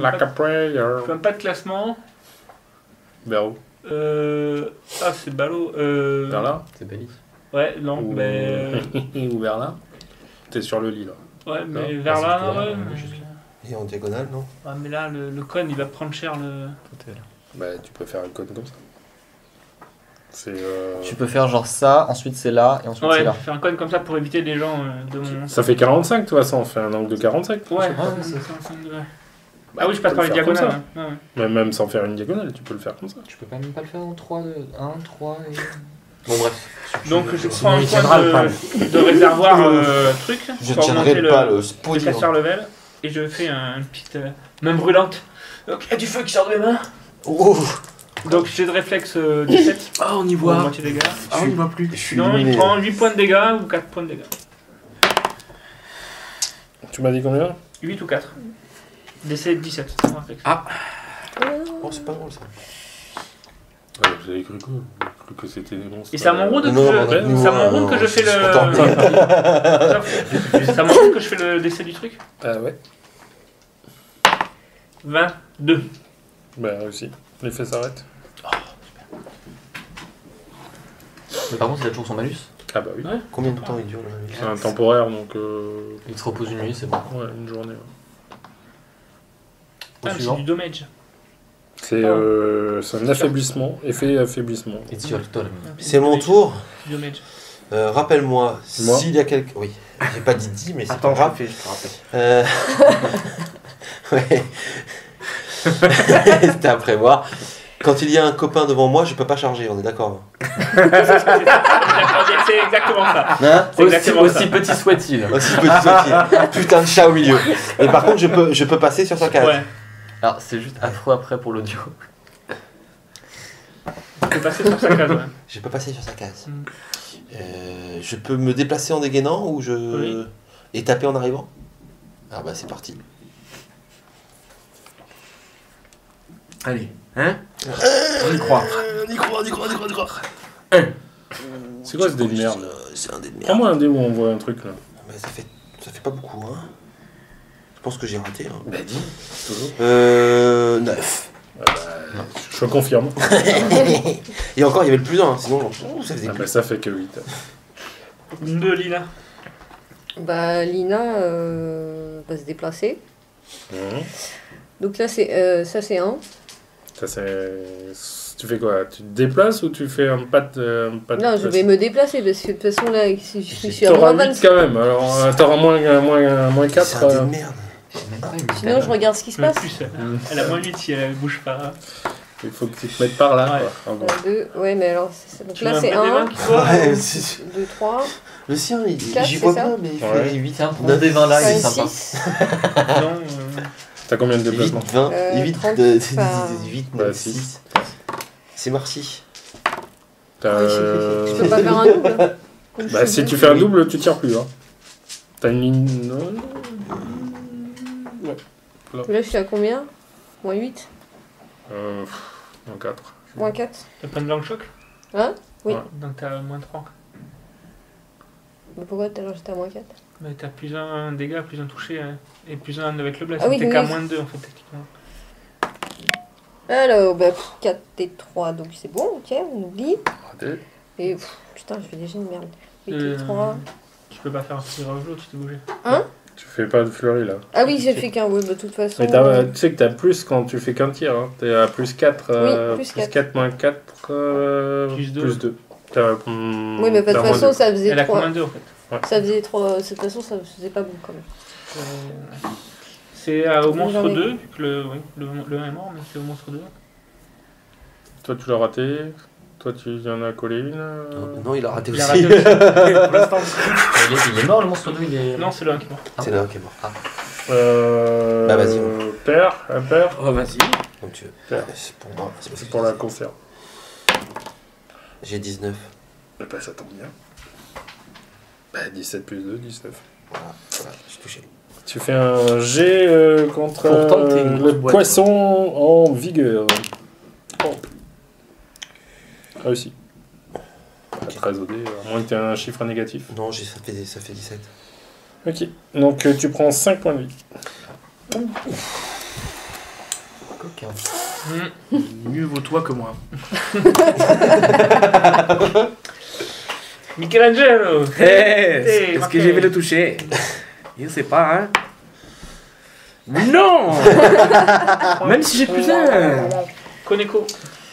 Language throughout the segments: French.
Like pas- a prayer. je fais même pas de classement. Vers où Euh... Ah, c'est ballot. Euh... Vers là C'est Bali. Ouais, non, Ou... mais... Ou vers là T'es sur le lit là. Ouais, mais Non, vers là, plutôt là, ouais. ouais, mais- juste Et en diagonale, non? Ouais, mais là, le, le con, il va prendre cher le... Bah, tu peux faire une cône comme ça. C'est. Euh... Tu peux faire genre ça, ensuite c'est là, et ensuite Ouais, c'est là. vais faire un con comme ça pour éviter les gens euh, de mon... Ça fait 45 de toute façon, on fait un angle de 45. Ouais, Ouais, ouais, c'est- c'est ça, ça me devrait. Ah oui, je passe par peux les diagonales. hein. Ouais. Même sans faire une diagonale, tu peux le faire comme ça. Tu peux pas même pas le faire en 3, 1, 3 et... Bon bref. Donc je prends un point de, de réservoir euh, truc Je pour tiendrai augmenter pas, le le caster level et je fais un, une petite euh, main brûlante. Donc il y a du feu qui sort de mes mains. Oh Donc j'ai de réflexe euh, 17 Ah, on y moitié dégâts. Ah, on y voit plus. Je suis Non, il prend 8 points de dégâts ou 4 points de dégâts. Tu m'as dit combien? 8 ou 4. DC 17, c'est mon réflexe. Oh, c'est pas drôle ça. ouais, Vous avez cru quoi? Vous avez cru que c'était des monstres Et c'est à mon round que Non, je, non, non, que je non, fais je le. c'est à mon round que je fais le DC du truc? Ah ouais 22. Bah réussi. L'effet s'arrête. Mais par contre, il a toujours son malus. Ah bah oui. Ouais. Combien de temps il dure le malus? C'est un temporaire donc. Euh... Il se repose une nuit, c'est bon. Ouais, une journée. ouais. Ah, c'est du damage. C'est euh, c'est un affaiblissement, effet affaiblissement. It's your turn. C'est mon tour. Euh, Rappelle-moi, Moi s'il y a quelqu'un. Oui, j'ai pas dit 10, mais c'est Attends, pas grave. je te rappelle. Euh... ouais. C'était après moi. Quand il y a un copain devant moi, je peux pas charger, on est d'accord C'est exactement ça. hein C'est Aussi, exactement aussi ça. petit soit-il. Aussi petit soit-il. Putain de chat au milieu. Et par contre, je peux, je peux passer sur sa case. Ouais. Alors, c'est juste affreux après pour l'audio. Tu peux passer sur sa case, ouais. Je peux passer sur sa case. Mm. Euh, je peux me déplacer en dégainant ou je. Oui. Et taper en arrivant? Ah bah c'est parti. Allez, hein? On y croit. On y croit, on y croit, on y croit, on y croit. C'est quoi ce dé de merde Euh, C'est un dé de merde. Prends-moi un dé où on voit un truc là. Bah, ça, fait, ça fait pas beaucoup, hein. Je pense que j'ai raté. Hein. Bah dis, toujours. Euh. 9. Je confirme. Et encore, il y avait le plus 1, sinon ouh, ça faisait Ah plus. bah ça fait que 8. De Lina. Bah, Lina euh, va se déplacer. Mhm. Donc là, c'est euh, ça, c'est un. Ça c'est. Tu fais quoi? Tu te déplaces ou tu fais un pas de. Un pas de Non, je vais me déplacer parce que de toute façon, là, si je suis à moins 8 25. quand même, alors euh, t'auras moins, moins, moins C'est 4. un dé de merde. Sinon, je regarde ce qui se Même passe. plus, elle, a moins 8 si elle bouge pas. Il faut que tu te mettes par là. Ouais. quoi. Un, deux, ouais, mais alors, c'est- donc Tu là, c'est un un, D20 qui soit Ouais, c'est- 2, 3, le sien, j'y vois ça pas, mais il Ouais. fait 8, Tiens, prends des vins là, il est 5, sympa. 6. Non, euh, T'as combien de 8, déplacements 20, Euh, 8, 30, de, enfin, 8, bah, 9, six. 6. C'est Marcy. Euh, Je peux pas faire un double. Bah si tu fais un double, tu tires plus. Hein. T'as une ligne. Là, je suis à combien? Moins 8 Euh, pff, en 4. Moins 4 t'as pas de blanc choc? Hein? Oui. Ouais. Donc t'as moins 3. Mais pourquoi tout à l'heure j'étais à moins 4 Mais t'as plus un dégât, plus un touché hein, et plus un avec le blast. Ah oui, t'es qu'à moins 2 en fait, techniquement. Alors, bah, 4 et 3, donc c'est bon, ok, on oublie. Raté. Et pff, putain, je fais déjà une merde. 8 Euh, et 3. Tu peux pas faire un tir au tu t'es bougé. Tu fais pas de fleurie là. Ah oui, j'ai fait qu'un, ouais, bah, de toute façon. Mais euh, tu sais que t'as plus quand tu fais qu'un tir. Hein. T'es à plus 4. euh, plus plus quatre. 4 moins 4. euh, Plus deux. Plus 2. T'as, hum, Oui, mais de toute façon, ça faisait Elle a 3. combien 2 en fait? Ça faisait 3. De toute façon, ça faisait pas bon quand même. Euh, C'est au monstre J'en ai- 2, vu que le, oui, le, le 1 est mort, mais c'est au monstre 2. Toi tu l'as raté. Toi tu y en as collé une. euh, Non, il a raté Il a aussi. raté aussi. Pour l'instant. Il est, il est mort le monstre 2, il est. Non, c'est le 1 qui est mort. C'est là, ok, bon. Euh, Bah, vas-y, Père, un père? Oh, vas-y. Comme tu veux. C'est pour moi. c'est parce C'est que pour la conserve. J'ai 19. Eh ben, ça tombe bien. Bah, 17 plus 2, 19. Voilà, voilà, j'ai touché. Tu fais un jet euh, contre Pour tenter euh, une le boîte, poisson en vigueur. Réussi. Pas Très OD, à moins que tu aies un chiffre négatif. Non, j'ai- ça fait, ça fait 17. Ok, donc euh, tu prends 5 points de vie. Coquin. Hmm. Mieux vaut toi que moi. Michelangelo Hey, Hey, Est-ce que je vais le toucher Je sais pas, hein. Non Même si j'ai plus un. Koneko.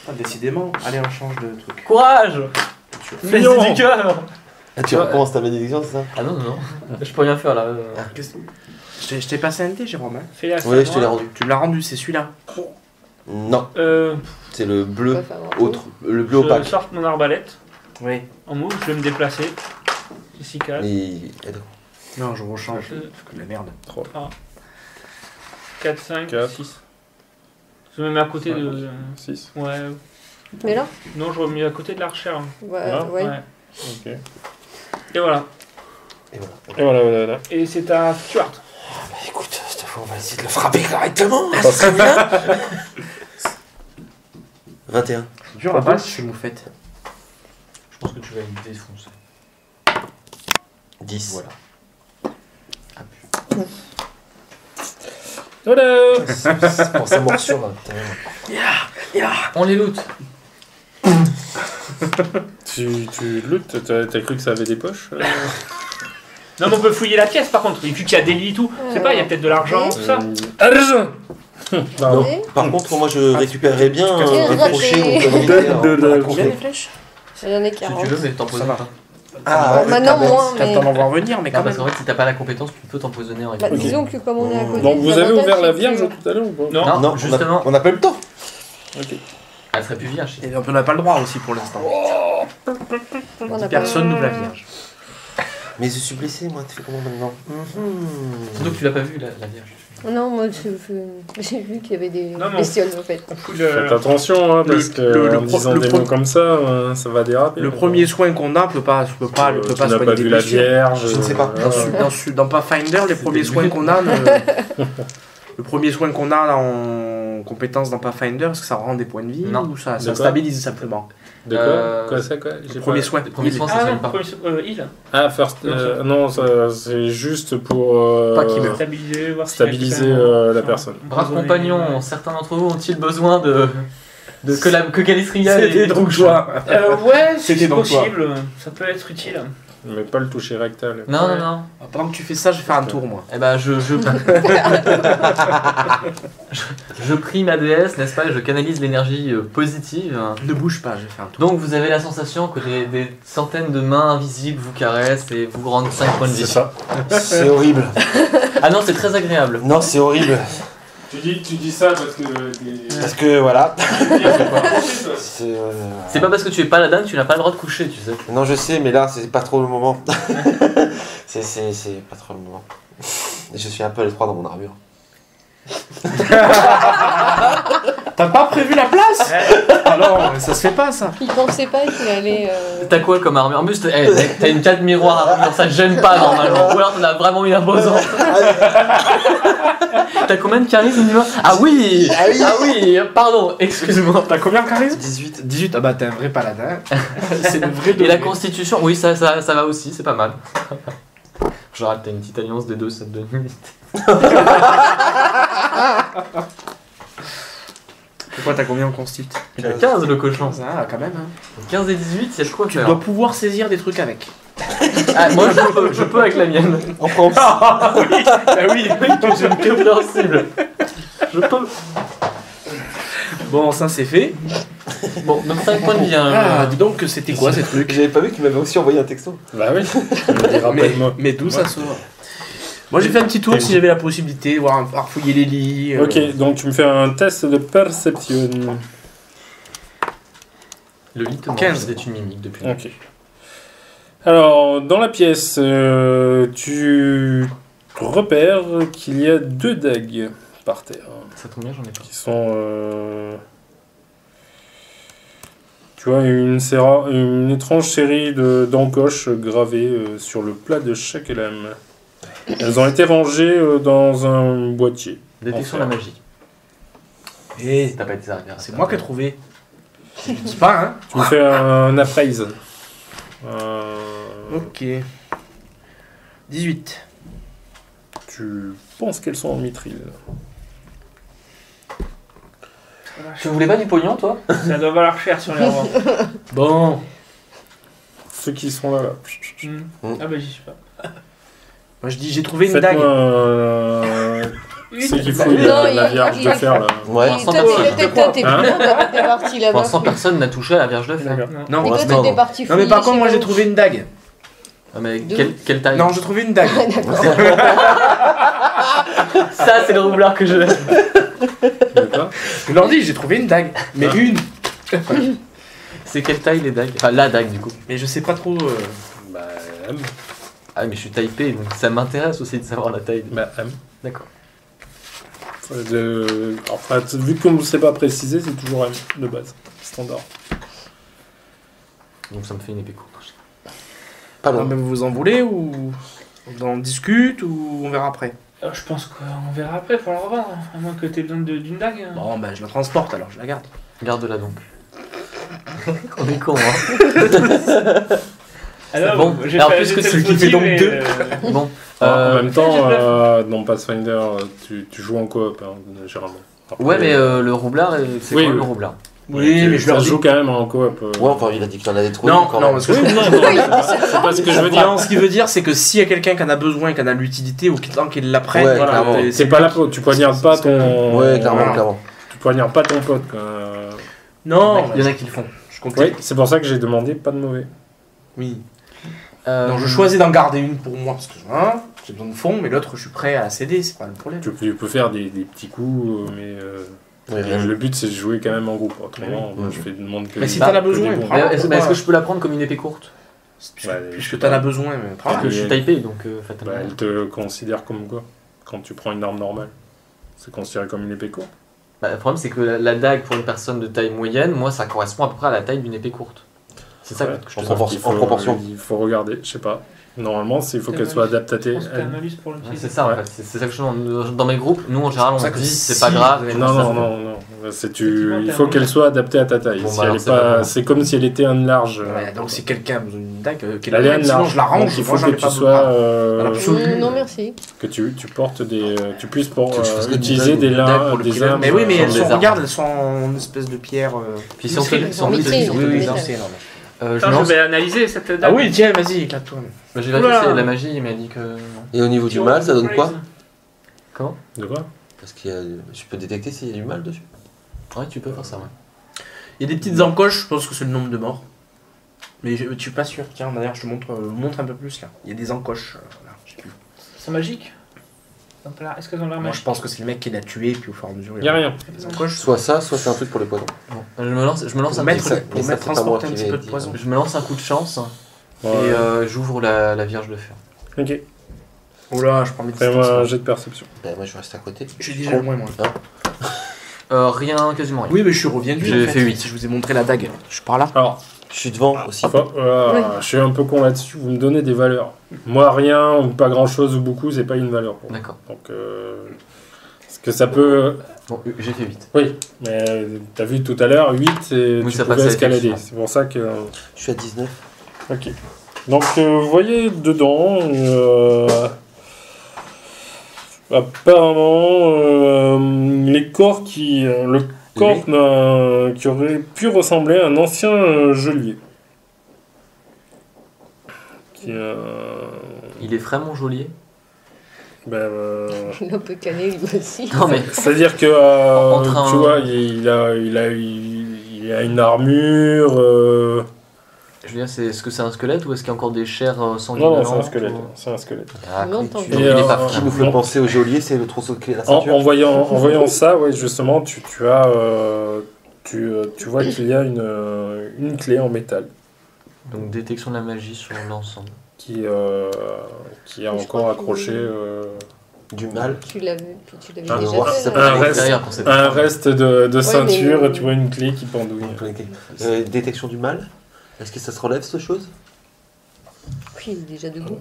Ah, décidément, allez, on change de truc. Courage Fais Mignon. du cœur Ah, tu recommences ta bénédiction, c'est ça? Ah non, non, non. Je peux rien faire là. euh. Qu'est-ce- Je t'ai- je t'ai passé un dé, Jérôme. hein. Fais la Oui, je te l'ai rendu. Tu me l'as rendu, c'est celui-là. Non, Euh, c'est le bleu autre, le bleu je opaque. sors mon arbalète Oui. en move, je vais me déplacer. Ici, 4, Et... et donc, Non, je rechange. Euh. Que la merde. 4, 5, Quatre. 6. Je me mets à côté de. 6. Ouais. Mais là Non, je remets à côté de l'archer. hein. Ouais, Ah, ouais. Ouais. Ok. Et voilà. et voilà. Et voilà, voilà, voilà. Et c'est à Stuart. Bah, écoute, cette fois, on va essayer de le frapper correctement. Ça serait bien. 21. C'est dur à battre chez Moufette. Je pense que tu vas me défoncer. 10. Voilà. Voilà. C'est pour sa morsure là. putain. On les loot. tu, tu lootes, t'as t'as cru que ça avait des poches euh Non, mais on peut fouiller la pièce par contre. Et vu qu'il y a des lits et tout, je sais pas, il y a peut-être de l'argent, tout ça. Euh, Argent. Et Par contre, moi, je récupérerais bien Et un, crochet ou une flèches J'en ai Si 40. tu veux, mais t'empoisonnes va. pas. Ah, Bon, maintenant, moins, T'as mais. le temps d'en voir venir, mais Non, quand parce même. qu'en fait, si t'as pas la compétence, tu peux t'empoisonner en Bah, réalité. disons que comme on est à côté. Donc vous avez ouvert la vierge tout à l'heure ou pas Non. Non, Non, justement. on n'a pas eu le temps. Ok. Elle serait plus vierge. Et on n'a pas le droit aussi pour l'instant. Personne n'ouvre la vierge. Mais je suis blessé, moi, tu fais comment maintenant? Surtout que tu l'as pas vu, la, la vierge. Non, moi j'ai vu qu'il y avait des Non, non. bestioles en fait. Faites attention, hein, le- parce que le- en disant le des mots comme ça, euh, ça va déraper. Le premier soin qu'on a peut pas, peut pas, Euh, peut pas soigner pas des vu la blessures. vierge. Je ne sais pas. euh, Dans, Pathfinder, les premiers soins qu'on a, ne- le premier soin qu'on a en compétence dans Pathfinder, est-ce que ça rend des points de vie Non. ou ça, ça stabilise simplement? De quoi Euh, Quoi ça quoi premier pas- soin. Les premiers soins, ça Ah non, pas. premier euh, heal. Ah, first. euh, non, c'est juste pour euh, Pas qu'il meure. Stabiliser, voir si stabiliser euh, la personne. Braves compagnons, certains d'entre vous ont-ils besoin de. de que, la, que Calistria donc joie. Euh, ouais, C'était c'est possible. Ça peut être utile. Mais pas le toucher rectal. Non, non, non. Pendant que tu fais ça, je vais faire un tour moi. Eh ben, je. Je, je, je prie ma déesse, n'est-ce pas, je canalise l'énergie euh, positive. Ne bouge pas, je vais faire un tour. Donc, vous avez la sensation que des, des centaines de mains invisibles vous caressent et vous rendent 5 points de C'est vie. ça. C'est horrible. Ah non, c'est très agréable. Non, c'est horrible. Tu dis, tu dis ça parce que. Parce que voilà. C'est, euh, C'est pas parce que tu es paladin que tu n'as pas le droit de coucher, tu sais. Non, je sais, mais là, c'est pas trop le moment. c'est, c'est, c'est pas trop le moment. Je suis un peu à l'étroit dans mon armure. T'as pas prévu la place Alors, ça se fait pas ça. Il pensait pas qu'il allait. euh, T'as quoi comme armure En plus, t'as eh, t'as une 4 miroirs à armure, ça te gêne pas normalement. Ou alors t'en as vraiment une imposante. T'as combien de charisme Ah oui Ah oui. Ah oui Pardon, excuse-moi. T'as combien de charisme 18. 18, ah bah t'es un vrai paladin. c'est le vrai Et la constitution, oui, ça, ça, ça va aussi, c'est pas mal. Genre, t'as une petite alliance des deux, ça te donne une Pourquoi t'as combien en constitue Il a 15 le cochon. Ah, quand même. Hein. 15 et 18, il y a de quoi Tu faire. dois pouvoir saisir des trucs avec. Ah, moi je peux, je peux avec la mienne. En France. Ah oui, J'ai une compréhensible. Je peux. Bon, ça c'est fait. Bon, donc 5 points de vie. hein. Ah, dis donc que c'était quoi ces trucs J'avais pas vu qu'il m'avait aussi envoyé un texto. Bah oui. Pas mais, de mais d'où ça sort Moi j'ai fait un petit tour si j'avais la possibilité, voir un, les lits. euh, Ok, donc tu me fais un test de perception. Le lit te mange, 15. c'est une mimique depuis. le Ok. Alors, dans la pièce, euh, tu repères qu'il y a deux dagues par terre. Ça tombe bien, j'en ai pas. qui sont. euh, Tu vois, une, séra- une étrange série de- d'encoches gravées euh, sur le plat de chaque lame. Elles ont été rangées euh, dans un boîtier. Détection de la magie. Et T'as pas été arrivé. c'est moi qui ai trouvé. Je dis pas, hein. Tu me fais un appraise. Euh, Ok. 18. tu penses qu'elles sont en mithril. Tu voulais pas du pognon, toi Ça doit valoir cher sur les revends. Bon. Ceux qui sont là, là. Hmm. Ah bah j'y suis pas. Moi je dis j'ai trouvé une Faites-moi dague. euh, ceux qui fouillent Non, la, il- vierge il- de fer là. Ouais. Toi, t'es- t'es- toi, t'es Hein plus là, t'es parti Pour là-bas. l'instant, personne n'a touché à la Vierge de Fer. D'accord. Non. Non, Mais toi, t'étais non. parti non mais par contre moi j'ai trouvé une dague. Ah, mais quelle taille Non j'ai trouvé une dague. Ça, c'est le roublard que je. D'accord. Je leur dis j'ai trouvé une dague. Mais Ah. une. C'est quelle taille les dagues Enfin, la dague du coup. Mais je sais pas trop. euh, Bah, M. Ah, mais je suis taipé, donc ça m'intéresse aussi de savoir la taille. Bah, M. D'accord. Euh, enfin, vu qu'on ne sait pas préciser, c'est toujours M de base. Standard. Donc ça me fait une épée courte. Pas loin. même vous en voulez ou on en discute ou on verra après? Alors, je pense qu'on verra après pour la revendre. À moins que t'aies besoin de- d'une dague. hein. Bon bah je la transporte alors, je la garde. Garde-la donc. On est con, hein. Alors, bon. j'ai Alors, fait- puisque j'ai fait c'est le qui fait motif donc deux. euh, Bon. Alors, euh, en même temps, euh, dans Pathfinder, tu, tu joues en coop, hein, généralement. Après, Ouais, mais euh, le roublard, c'est Oui, quoi oui. le roublard Oui, mais je leur joue quand même en coop. euh. Ouais, enfin, il a dit qu'il en avait trop. Non, quand non, même. parce que Oui, non, non, c'est pas, ce que je veux dire. Non, ce qui veut dire, c'est que s'il y a quelqu'un qui en a besoin, qui en a l'utilité ou qui tant qu'il l'apprenne, Ouais, voilà, C'est pas là, tu poignardes pas ton. Ouais, clairement, Voilà. clairement. Tu poignardes pas ton pote. quoi. Non, Il y en a qui le font. je comptais. Oui, c'est pour ça que j'ai demandé pas de mauvais. Oui. Euh, Donc je choisis d'en garder une pour moi parce que hein, j'ai besoin de fond, mais l'autre je suis prêt à la céder, c'est pas le problème. Tu, tu peux faire des, des petits coups, euh, mais euh, Le but c'est de jouer quand même en groupe. Autrement, moi, je fais demande que. Mais si que t'en as besoin, Est-ce est-ce pourquoi que je peux la prendre comme une épée courte Puisque, je t'en as besoin, mais Parce que je suis taipé, donc euh, Bah, fatalement. elle te considère comme quoi Quand tu prends une arme normale C'est considéré comme une épée courte Bah, le problème, c'est que la, la dague pour une personne de taille moyenne, moi, ça correspond à peu près à la taille d'une épée courte. C'est ça Ouais. que je te En dis. proportion. Il faut, en proportion. Il faut regarder, je sais pas. Normalement, c'est- il faut qu'elle soit adaptée. C'est ça, Ouais. en fait. C'est ça que je dans, dans mes groupes. Nous, en général, on ça dit, c'est si pas grave. Non, non, ça- non, non. C'est tu, il faut qu'elle soit adaptée à ta taille. Bon, Si bah, c'est pas comme si elle était un large. Ouais, donc si quelqu'un a besoin d'une dague, euh, qu'elle Elle est la un mette, sinon large. je la range, il faut que tu sois, euh. Mm, Non, merci. que tu, portes des, tu puisses pour, euh, utiliser des Une armes. Mais oui, mais euh, elles sont, regarde, elles sont en espèce de pierre. euh, Puis si on fait, euh, je, Attends, vais analyser cette dague. Ah oui, tiens, vas-y, éclate-toi. bah, j'ai vérifié Oula. de la magie, il m'a dit que. Et au niveau du mal, ça donne quoi Comment De quoi Parce qu'il y a... je peux détecter s'il y a du mal dessus. Ouais, tu peux faire ça, ouais. Il y a des petites encoches, je pense que c'est le nombre de morts. Mais je, je suis pas sûr. Tiens, d'ailleurs, je te montre, euh, montre un peu plus là. Il y a des encoches. euh, voilà, je sais plus. C'est magique Donc là, Est-ce qu'elles ont l'air Moi, je magiques pense que c'est le mec qui l'a tué, puis au fur et à mesure. Il y a rien. Des encoches. Soit ça, soit c'est un truc pour les poisons. Je me lance, je me lance Pour un mettre, petit- pour ça, mettre transporter un petit peu de dire. poison. je me lance un coup de chance Ouais. et euh, j'ouvre la, la Vierge de Fer. Ok. Là, je prends mes Fais-moi un distances. jet de perception. Ben, moi, je reste à côté. J'ai déjà le moins, moi. Euh, rien, quasiment rien. Oui, mais je suis reviendu. J'ai en fait huit. Je vous ai montré la dague. Je suis par là. Alors, Je suis devant aussi. enfin, voilà, Oui. je suis un peu con là-dessus. Vous me donnez des valeurs. Moi, rien ou pas grand-chose ou beaucoup, c'est pas une valeur. Pour moi. D'accord. Donc, euh, que ça peut. Bon, euh, j'ai fait 8. Oui, mais t'as vu tout à l'heure, 8, et Oui, tu ça pouvais escalader. C'est pour ça que. Je suis à 19. Ok. Donc, euh, vous voyez dedans, euh, apparemment, euh, les corps qui. euh, le corps qui aurait pu ressembler à un ancien euh, geôlier. Qui, euh, Il est vraiment geôlier? Ben, euh, Il est un peu cané lui aussi. Non, mais C'est-à-dire que, euh, tu vois, il a, il a, il, il a une armure. euh, je veux dire, c'est, est-ce que c'est un squelette ou est-ce qu'il y a encore des chairs euh, Non, non, sanguinolentes c'est un squelette. ou- C'est un squelette. Ah, Longtemps. tu- Et, il est pas. Qui nous fait penser au geôlier, c'est le trousseau de clés à la En, ceinture. en voyant, en voyant ça, ouais, justement, tu, tu as, euh, tu, tu vois qu'il y a une, une clé en métal Donc détection de la magie sur l'ensemble. Qui, euh, qui Je encore crois que- accrochée. euh, Du mal. Tu l'as vu, puis tu l'avais Un déjà voir fait. ça un aller reste, derrière pour cette un reste de, de ceinture, mais- tu vois une clé qui pendouille. Euh, détection du mal. Est-ce que ça se relève, cette chose? Oui, il est déjà debout.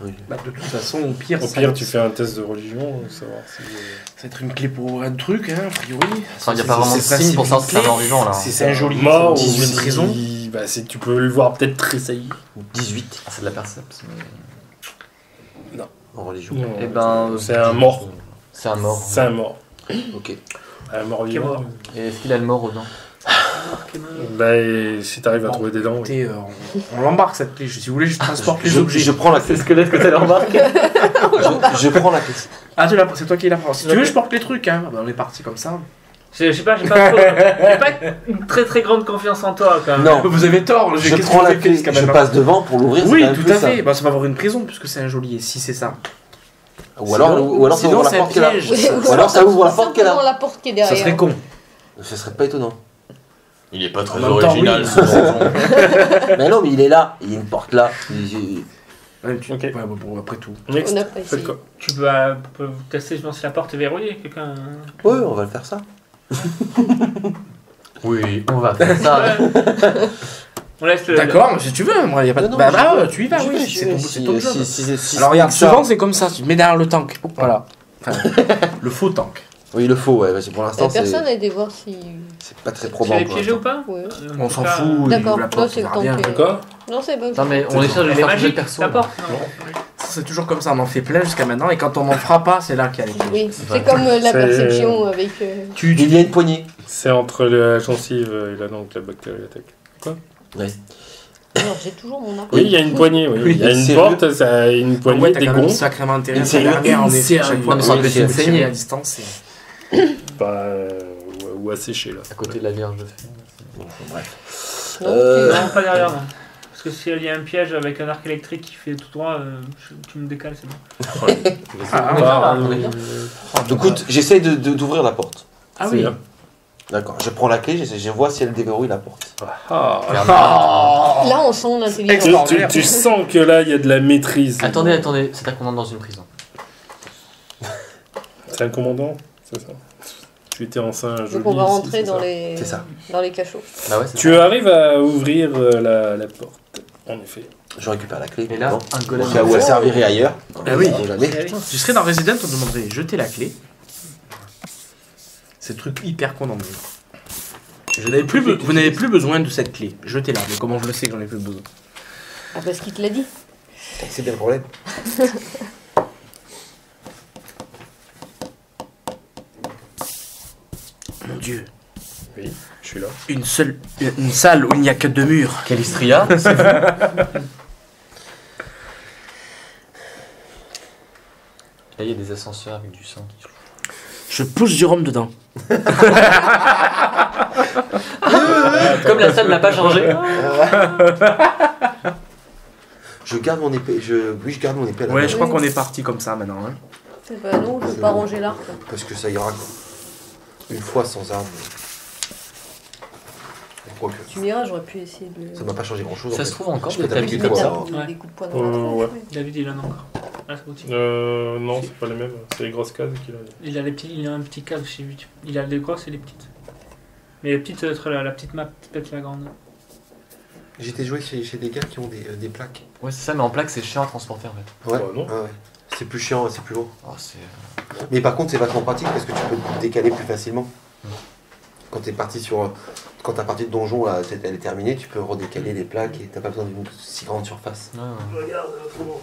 Oui. Bah, de toute façon, au pire, Au ça, pire, tu fais un test de religion, euh, savoir si. ça va être une clé pour un truc, hein, a priori. Il n'y a C'est- pas vraiment de signe pour savoir si c'est un vivant là. Si c'est un joli mort ou c'est 18 si- prison. bah, c'est- tu peux le voir peut-être tressaillir. 18 Ah, c'est de la perception. mais- en religion. Non, Eh ben, c'est un mort. C'est un mort. C'est un mort. Ok. Un mort vivant. Et est-ce qu'il a le mort aux Bah, et si t'arrives à trouver des dents, oui. Euh, on, on l'embarque cette clé. Je- Si vous voulez, je transporte les je, objets. je prends la C'est clé. le squelette que t'as remarqué Je, je prends la clé. Ah, tu l'as- c'est toi qui la prends. Si tu veux, je porte les trucs. Hein. Bah, on est parti comme ça. Je je sais pas, j'ai pas, trop- j'ai pas une très très grande confiance en toi quand même. Non, Vous avez tort. j'ai- je qu'est-ce prends la vous avez fait clé, je passe devant pour l'ouvrir. c'est Oui, quand même tout plus à simple. fait. Bah, ça va avoir une prison puisque c'est un geôlier. Si c'est ça. Ou alors, Sinon- ou alors ça sinon, ouvre la c'est un porte qu'elle a. piège. Ou alors ça ouvre la porte qu'elle Simplement a. la porte qui est Ça derrière. serait con. Ce serait pas étonnant. Il est pas très En même temps, original. oui. ce. Mais non, mais il est là. Il y a une porte là. Il- Ouais, tu- Ok. ouais, bon, bon, après tout. Next. On n'a pas Faites essayé. quoi Tu peux, euh, peux tester, je pense, la porte est verrouillée. Quelqu'un. Ouais, on va le faire ça. Oui, on va faire ça. On laisse le. D'accord, mais si tu veux, moi, y a pas de. Non, non, Bah, j'y bah, vais. ouais, tu y vas, J'y oui, c'est ton, c'est Si- ton job. si- si- si- Alors, regarde, ça- souvent, c'est comme ça, tu te mets derrière le tank. Voilà. Enfin, le faux tank. Oui, il le faut, ouais. parce que pour l'instant, c'est Personne n'a été voir si. c'est pas très Tu probant. l'avais pour piégé ou pas Ouais. Euh, On en s'en fout, D'accord, porte, c'est le bien. Quoi Non, c'est bon. Non, mais on essaie de faire magique, perso. la porte. Ça, c'est toujours comme ça, on en fait plein jusqu'à maintenant, et quand on n'en fera pas, c'est là qu'il y a les pièges. Oui, c'est comme euh, la C'est- perception avec. euh, Tu, Il y a une poignée. C'est entre la gencive et la dent que la bactérie attaque. Alors, j'ai toujours mon arc. Oui, il y a une poignée, oui. Oui, Il y a une une porte, ça a une Ouais, poignée, t'as des gonds. sacrément intérêt Une Une est serrure. chaque fois Non, mais on ça est empêche tiré de saigner. à distance. euh, ou- ou à sécher, là. À côté de la Vierge de Fer. Non, Euh, Non, pas derrière, non. Parce que s'il y a un piège avec un arc électrique qui fait tout droit, euh, tu me décales, c'est bon. Ah, Ah, écoute, j'essaye d'ouvrir la porte. Ah oui. D'accord, je prends la clé, je, je vois si elle déverrouille la porte. Ah. Là, on sent l'intelligence. Tu- tu sens que là, il y a de la maîtrise. Attendez, attendez, c'est un commandant dans une prison. C'est un commandant, c'est ça Tu étais en singe. Donc, on va rentrer dans les, C'est ça. dans les cachots. Bah ouais, Tu arrives à ouvrir euh, la, la porte, en effet. Je récupère la clé. Et là, Bon. un golem. cas où elle servirait ailleurs. Ah oui. Jamais. Tu serais dans Resident, on te demanderait jeter la clé. C'est le truc hyper con dans le jeu. Je n'avais plus be- vous n'avez plus besoin de cette clé. Jetez-la. Mais comment je le sais que j'en ai plus besoin? Ah, parce qu'il te l'a dit. C'est bien le problème. dieu. Oui, je suis là. Une seule. Une salle où il n'y a que deux murs. Calistria Là, il y a des ascenseurs avec du sang qui Je pousse du rhum dedans. Comme la salle n'a pas changé. Je garde mon épée. Je... Oui, je garde mon épée à la Ouais, main. je crois qu'on est parti comme ça maintenant. hein. C'est pas non, je veux pas ranger l'arc. Parce que ça ira quoi. Une fois sans arme. Quoique. Tu m'iras, j'aurais pu essayer de. Ça m'a pas changé grand chose. Ça se trouve encore Je des du comme ça. Des, coups de poing dans la Euh, ouais. David, il en a encore. Ah. Euh, non, c'est pas les mêmes. C'est les grosses cases qu'il a. Il a les petits, il a un petit cadre chez lui. Il a les grosses et les petites. Mais les petites, euh, la, la petite map pète la grande. J'étais joué chez, chez des gars qui ont des, euh, des plaques. Ouais, c'est ça, mais en plaque, c'est chiant à transporter en fait. Ouais. Bah, non. Ah ouais. C'est plus chiant, c'est plus lourd. Oh, c'est... Mais par contre, c'est vachement pratique parce que tu peux te décaler plus facilement. Quand t'es parti sur. Quand ta partie de donjon là, elle est terminée, tu peux redécaler les plaques et t'as pas besoin d'une si grande surface. Ouais. Regarde, autrement.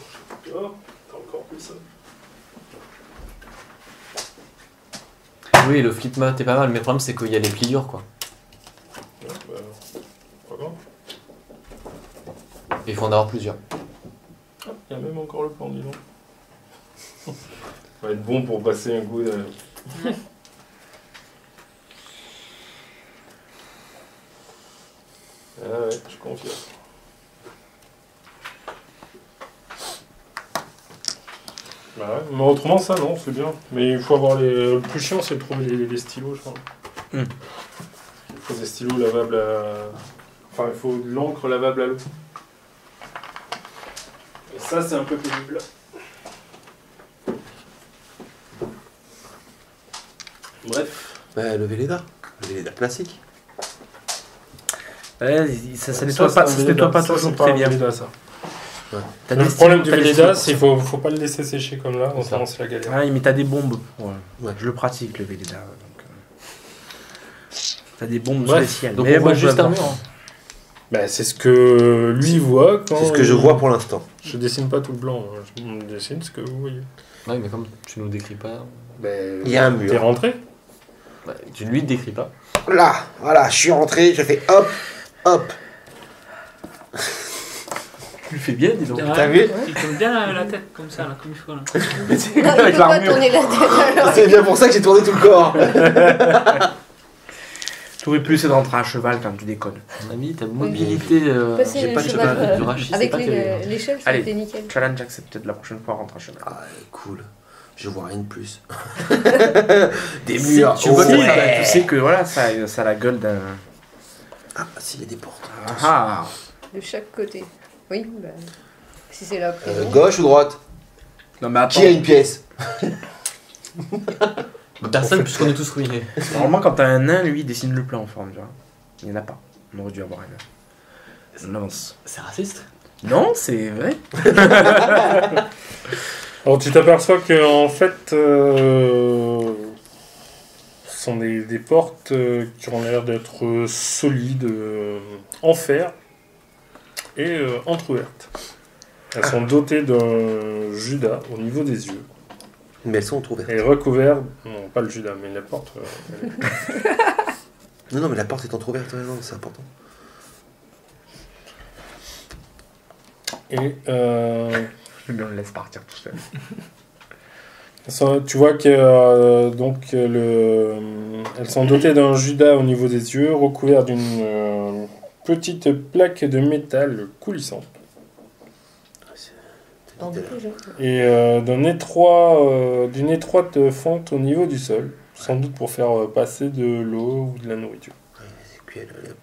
Oh, t'as encore plus ça. Oui, le flip mat est pas mal, mais le problème c'est qu'il y a les pliures quoi. Ouais, bah, il faut en avoir plusieurs. Ah, Il y a même encore le plan, dis donc. Va être bon pour passer un coup de... Ah ouais, je confirme. Bah ouais, mais autrement ça non, c'est bien. Mais il faut avoir les... Le plus chiant c'est de trouver les, les stylos, je crois. Hmm. Il faut des stylos lavables à... Enfin, il faut de l'encre lavable à l'eau. Et ça c'est un peu pénible. Bref. Bah, le Véleda. Le Véleda classique. Ouais, ça, ça nettoie pas, ça se nettoie pas toujours très bien. ça. Le problème du Véleda, c'est qu'il faut, faut pas le laisser sécher comme là, autrement c'est la galère. Ah, mais t'as des bombes. Ouais. Ouais. Je le pratique, le Véleda. euh, T'as des bombes Bref, spéciales. Donc Mais on voit juste un mur. hein. Bah, c'est ce que lui voit quand. C'est ce que je vois pour l'instant. Je dessine pas tout le blanc, hein. je dessine ce que vous voyez. Ouais, mais comme tu nous décris pas. Ben, Il y a un mur. T'es rentré Bah, tu lui décris pas. Là, voilà, je suis rentré, je fais hop, hop. Tu le fais bien, dis donc. T'as vu Il tourne bien la, la tête comme ça, là, comme il faut. Là. Mais c'est Non, avec l'armure. tourner la tête alors. C'est bien pour ça que j'ai tourné tout le corps. T'aurais pu essayer de rentrer à cheval quand tu déconnes. Mon ami, ta mobilité. euh, Passer j'ai le pas de cheval, cheval. euh, Du rachis, Avec les- l'échelle, Allez. c'était nickel. Challenge accepté de la prochaine fois, rentre à cheval. Ah, cool. Je vois rien de plus. Des murs. tu vois que Ouais, tu sais que voilà, ça, a- ça a la gueule d'un. Ah, s'il y a des portes. Ah De chaque côté. Oui, bah, si c'est la Euh, gauche ou droite Non mais attends, Qui a une pièce Personne, puisqu'on est tous ruinés. normalement quand t'as un nain, lui, il dessine le plan en forme, tu vois. Il n'y en a pas. On aurait dû avoir un nain. On avance. C'est raciste? Non, c'est vrai. Alors tu t'aperçois que en fait, euh, ce sont des, des portes euh, qui ont l'air d'être solides, euh, en fer et entrouvertes. Elles sont dotées d'un judas au niveau des yeux Mais elles sont ouvertes. et recouvertes, non pas le judas, mais la porte. euh, elle est- Non, non, mais la porte est entrouverte, ouais, non, c'est important. et euh, Mais on le laisse partir tout seul. Ça, tu vois que euh, donc le, elles sont dotées d'un judas au niveau des yeux, recouvert d'une euh, petite plaque de métal coulissante et euh, d'un étroit, euh, d'une étroite fente au niveau du sol, sans doute pour faire passer de l'eau ou de la nourriture. Et puis, elle, hop.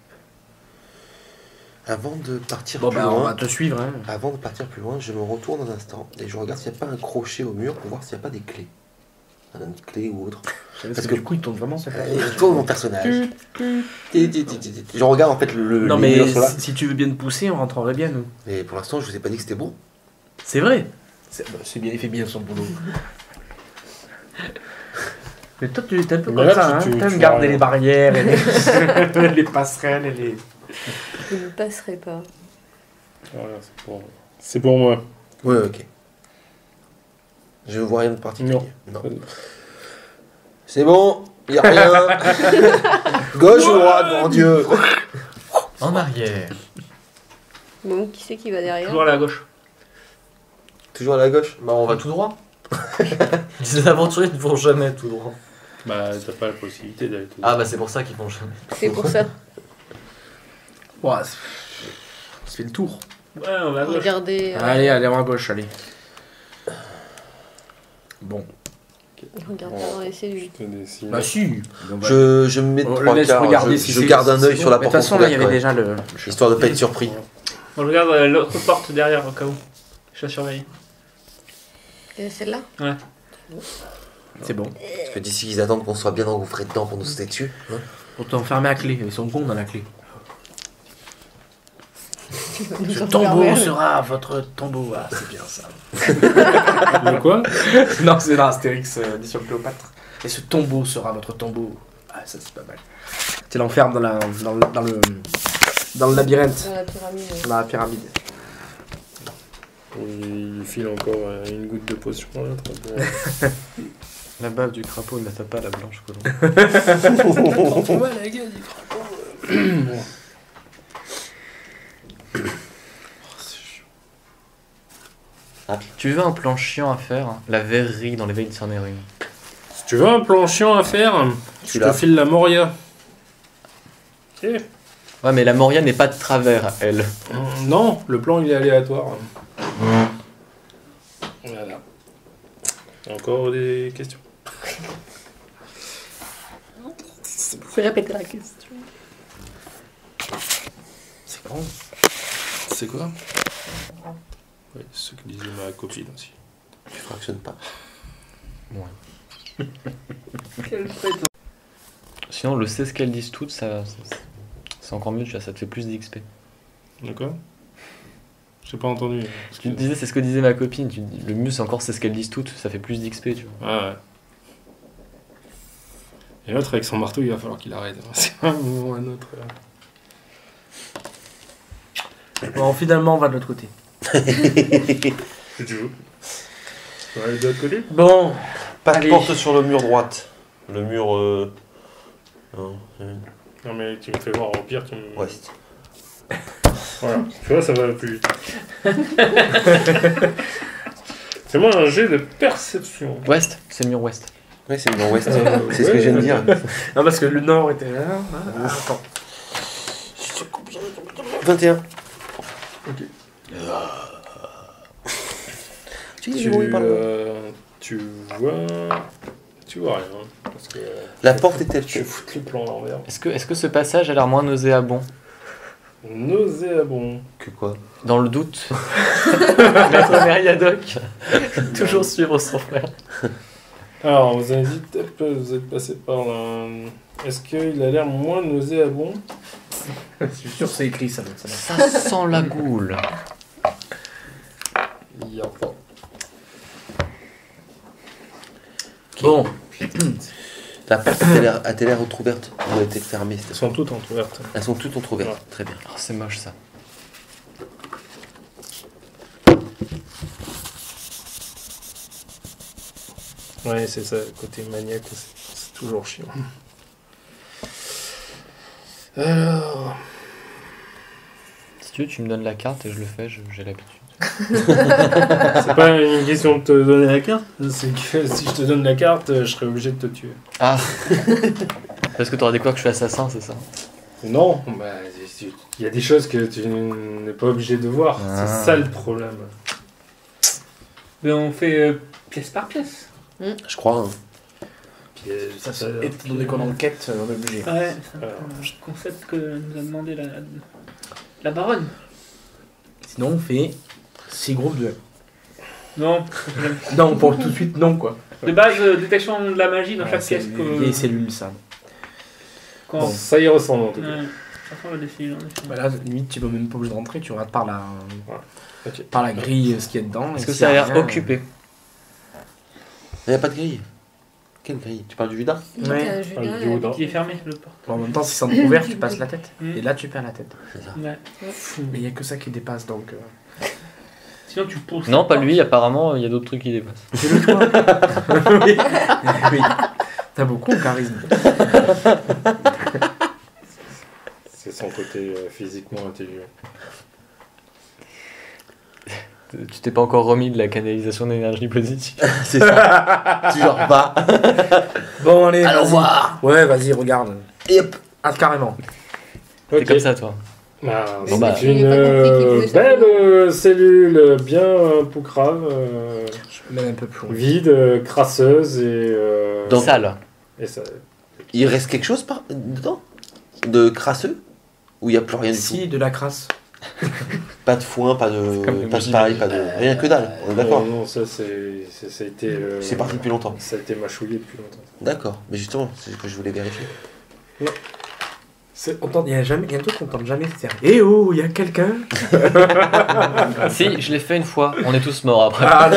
Avant de partir Bon plus bah on loin, va te suivre, hein. avant de partir plus loin, je me retourne un instant et je regarde s'il n'y a pas un crochet au mur pour voir s'il n'y a pas des clés. Une clé ou autre. Parce Parce que que- du coup, il tourne vraiment son Euh, Je tourne mon personnage. Je regarde en fait le, Non mais si, si tu veux bien te pousser, on rentrerait bien nous. Mais pour l'instant, je vous ai pas dit que c'était bon. C'est vrai. C'est bah, bien, il fait bien son boulot. Mais toi, tu es un peu Mais comme là, ça, tu- hein. T'aimes garder les barrières et les, les passerelles et les... Je ne passerai pas. Voilà, c'est pour, c'est pour moi. Ouais, ok. Je ne vois rien de particulier. Non. C'est bon, il n'y a rien. Gauche ou droite, mon Dieu En arrière. Bon, qui c'est qui va derrière Toujours à la gauche. Toujours à la gauche Bah, on va tout droit. Les aventuriers ne vont jamais tout droit. Bah, t'as pas la possibilité d'aller tout Ah, bah, c'est pour ça qu'ils vont jamais. C'est pour ça. Ouais, c'est- on se fait le tour. Ouais, on va à gauche. Regardez. euh, Allez, allez, on va à gauche, allez. Bon. Regarde pas dans les cellules. Je te dessine. Bah si. Je, je me mets on le trois laisse quarts, regarder je, si je c'est- garde un œil sur la Mais De porte toute façon, là, il y avait déjà le... ouais. Histoire de pas être surpris. On regarde euh, l'autre porte derrière au cas où. Je la surveille. Et celle-là C'est bon. Parce que d'ici qu'ils attendent qu'on soit bien engouffré dedans pour nous sauter dessus. hein. Pour t'enfermer à clé. Ils sont cons dans la clé. Ce tombeau sera votre tombeau. Ah, c'est bien ça. De quoi? Non, c'est dans Astérix, euh, édition Cléopâtre. Et ce tombeau sera votre tombeau. Ah, ça c'est pas mal. Tu l'enfermes dans, la, dans, le, dans, le, dans le labyrinthe, Dans la pyramide. dans la pyramide. Il file encore euh, une goutte de potion à l'autre. pour- La bave du crapaud ne fait pas la blanche colombe. Tu veux un plan chiant à faire La verrerie dans l'éveil de Saint-Nérin. Si tu veux un plan chiant à faire, tu te l'as. files la Moria. Ok. Ouais, mais la Moria n'est pas de travers, elle. Non, le plan il est aléatoire. Voilà. Encore des questions? Vous pouvez répéter la question. C'est grand. C'est quoi? Oui, ce que disait ma copine aussi. Tu fractionnes pas. Sinon, le c'est ce qu'elles disent toutes, ça, ça- c'est encore mieux, tu vois, ça te fait plus d'XP. D'accord J'ai pas entendu. Tu te disais, c'est ce que disait ma copine, tu dis, le mieux c'est encore c'est ce qu'elles disent toutes, ça fait plus d'XP, tu vois. Ah ouais. Et l'autre avec son marteau, il va falloir qu'il arrête. C'est un moment ou un autre. Bon, finalement, on va de l'autre côté. De l'autre côté Bon, Pas de Allez. porte sur le mur droite. Le mur. euh, Non, euh, Non, mais tu me fais voir, au pire, tu me. Ouest. Voilà, tu vois, ça va plus vite. Fais-moi un jet de perception. Ouest, c'est le mur ouest. Ouais, c'est le nord-ouest. Euh, c'est ce que je viens de dire. Non, parce que le nord était là. Ah, attends. 21. Ok. Tu, Tu, euh, tu vois. Tu vois rien. Parce que. La porte est telle Tu que. fous le plan à l'envers. Est-ce que, est que ce passage a l'air moins nauséabond Nauséabond. Que quoi? Dans le doute. Maître Meriadoc. Toujours suivre son frère. Alors, vous avez dit, peut-être que vous êtes passé par là. Est-ce qu'il a l'air moins nauséabond? Je suis sûr que c'est écrit ça. ça sent la goule. Il y a pas. Bon, La porte a-t-elle l'air- entrouverte ou a-t-elle fermée cette Elles sont toutes entrouvertes. Elles sont toutes entrouvertes. Ouais. Très bien. Oh, c'est moche ça. Ouais, c'est ça, le côté maniaque, c'est c'est toujours chiant. Alors. Si tu veux, tu me donnes la carte et je le fais, j'ai l'habitude. C'est pas une question de te donner la carte, c'est que si je te donne la carte, je serais obligé de te tuer. Ah Parce que t'auras des quoi que je suis assassin, c'est ça? Non, bah, il y a des choses que tu n'es pas obligé de voir. Ah. C'est ça le problème. Mais on fait euh, pièce par pièce. Je crois. hein. Puis, euh, Ça, ça- c'est- Étant donné qu'on enquête, on est obligé. Ouais, c'est un concept que nous a demandé la, la baronne. Sinon, on fait 6 groupes de. Non, Non, pour tout de suite, non quoi. de base, euh, détection de la magie dans Ouais, chaque c'est pièce. une vieille cellule ça. quand- Ça y ressemble en tout cas. Ouais, ça en effet. Bah là, limite, tu peux même pas obligé de rentrer, tu regardes par la, Ok. par la grille euh, ce qu'il y a dedans. Est-ce et que s'il ça a y l'air rien, occupé Il n'y a pas de grille. Quelle grille? Tu parles du Vida Ouais. Euh, Ah. Qui est fermé, le port. euh, En même temps, si c'est ouvert, tu passes la tête. Mm. Et là, tu perds la tête. Ouais. Mais il n'y a que ça qui dépasse donc. euh. Sinon, tu pousses. Non, pas porte. lui, apparemment, il y a d'autres trucs qui dépassent. C'est le toi. oui. oui. T'as beaucoup de charisme. C'est son côté euh, physiquement intelligent. Tu t'es pas encore remis de la canalisation d'énergie positive? C'est ça. Toujours pas. Bon, allez. Allons vas-y. voir. Ouais, vas-y, regarde. Et hop. Ah, carrément. T'es Ok. comme ça, toi. Bon, c'est bah. une euh, belle euh, cellule, bien euh, poucrave, euh, mets un peu plus loin. vide, euh, crasseuse et. euh, Donc- Sale. et ça, Il reste quelque chose par... dedans? De crasseux? Ou il n'y a plus rien du Si, de la crasse. Pas de foin, pas de. Pas de pareil, pas de. Rien que dalle. On est d'accord. Non, non, ça, c'est, c'est- ça a été. euh, C'est parti depuis longtemps. Ça a été mâchouillé depuis longtemps. D'accord. Mais justement, c'est ce que je voulais vérifier. C'est- on tente- Il y a jamais, il y a un truc qu'on tente jamais, c'est Eh oh, il y a quelqu'un si, je l'ai fait une fois. On est tous morts après. Ah.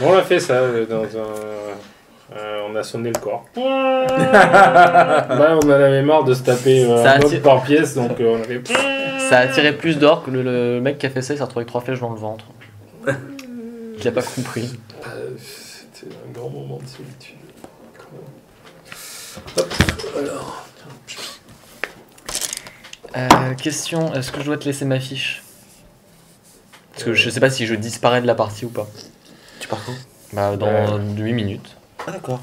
Bon, on a fait ça euh, dans un. euh, on a sonné le corps. Là, on en avait marre de se taper euh, Ça un par pièce, donc euh, on avait. Ça a attiré plus d'or que le, le mec qui a fait ça, il s'est retrouvé avec trois flèches dans le ventre. Il a pas compris. C'était un grand moment de solitude. Hop, alors. Euh, question, est-ce que je dois te laisser ma fiche? Parce que je sais pas si je disparais de la partie ou pas. Tu pars quand? Bah, dans 8 minutes. Ah, d'accord.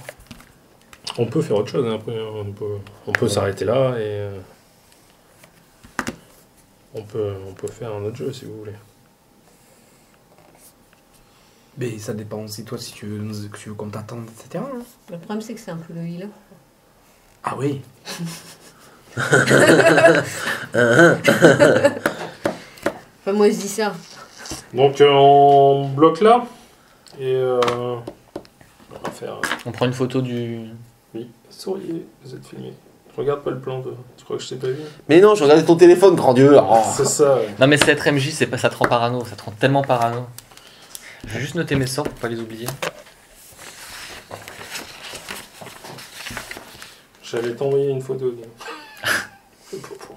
On peut faire autre chose hein, après. hein, On peut, on peut s'arrêter là et. euh, on, peut, on peut faire un autre jeu si vous voulez. Mais ça dépend aussi, toi, si tu veux, nous- que tu veux qu'on t'attende, etc. hein. Le problème, c'est que c'est un peu le healer. Ah oui. Enfin, moi, je dis ça. Donc euh, on bloque là et euh, on va faire. On prend une photo du. Oui, souriez, vous êtes filmé. Regarde pas le plan, toi. Tu crois que je t'ai pas vu Mais non, je regardais ton téléphone, grand Dieu. Oh. C'est ça. ouais. Non, mais cette MJ, c'est pas, ça te rend parano, ça te rend tellement parano. Je vais juste noter mes sorts pour pas les oublier. J'allais t'envoyer une photo. 噗噗